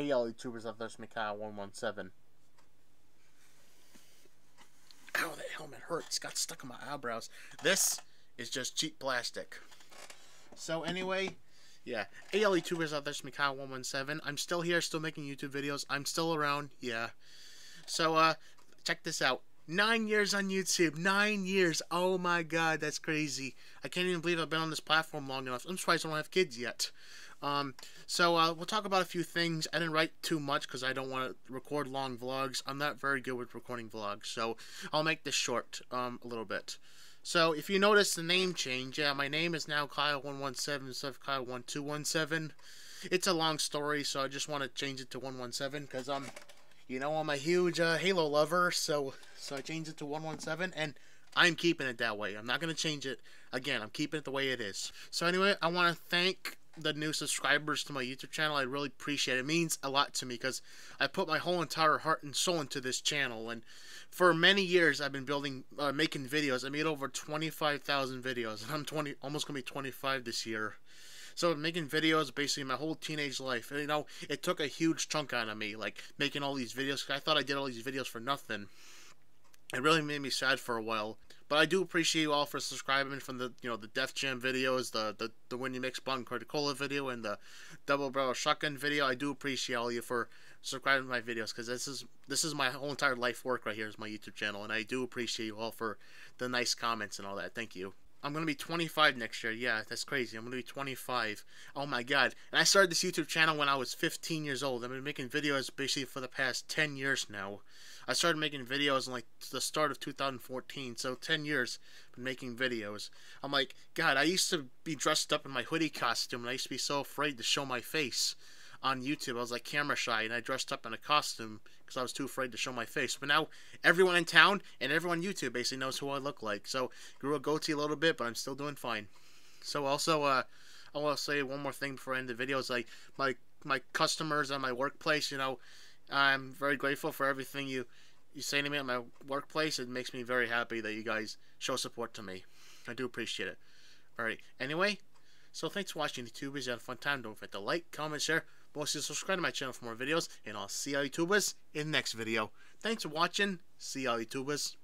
Y'all YouTubers out there, it's Mikhail117. Ow, that helmet hurts. Got stuck in my eyebrows. This is just cheap plastic. So anyway, yeah. Y'all YouTubers out there, it's Mikhail117. I'm still here, still making YouTube videos. I'm still around, yeah. So, uh, check this out. Nine years on YouTube. Nine years. Oh my god, that's crazy. I can't even believe I've been on this platform long enough. I'm surprised I don't have kids yet. Um, so uh, we'll talk about a few things. I didn't write too much because I don't want to record long vlogs. I'm not very good with recording vlogs, so I'll make this short um, a little bit. So if you notice the name change, yeah, my name is now Kyle117 instead of Kyle1217. It's a long story, so I just want to change it to 117 because I'm, you know, I'm a huge uh, Halo lover, so so I changed it to 117 and I'm keeping it that way. I'm not going to change it again. I'm keeping it the way it is. So anyway, I want to thank the new subscribers to my YouTube channel. I really appreciate it. It means a lot to me because I put my whole entire heart and soul into this channel. And for many years, I've been building, uh, making videos. I made over 25,000 videos, and I'm 20, almost gonna be 25 this year. So making videos basically my whole teenage life. And, you know, it took a huge chunk out of me, like making all these videos. I thought I did all these videos for nothing. It really made me sad for a while. But I do appreciate you all for subscribing from the you know the Def Jam videos, the the, the when you mix Blunt Cola video, and the Double Barrel Shotgun video. I do appreciate all you for subscribing to my videos because this is this is my whole entire life work right here is my YouTube channel, and I do appreciate you all for the nice comments and all that. Thank you. I'm gonna be 25 next year. Yeah, that's crazy. I'm gonna be 25. Oh my god! And I started this YouTube channel when I was 15 years old. I've been making videos basically for the past 10 years now. I started making videos in like the start of 2014, so 10 years been making videos. I'm like, God, I used to be dressed up in my hoodie costume, and I used to be so afraid to show my face on YouTube. I was like camera shy, and I dressed up in a costume because I was too afraid to show my face. But now everyone in town and everyone on YouTube basically knows who I look like. So grew a goatee a little bit, but I'm still doing fine. So also, uh, I want to say one more thing before I end the video. Is like my my customers at my workplace. You know, I'm very grateful for everything you you say to me at my workplace. It makes me very happy that you guys show support to me. I do appreciate it. Alright, anyway, so thanks for watching YouTubers. You had a fun time. Don't forget to like, comment, share, mostly subscribe to my channel for more videos, and I'll see y'all YouTubers in the next video. Thanks for watching. See y'all YouTubers.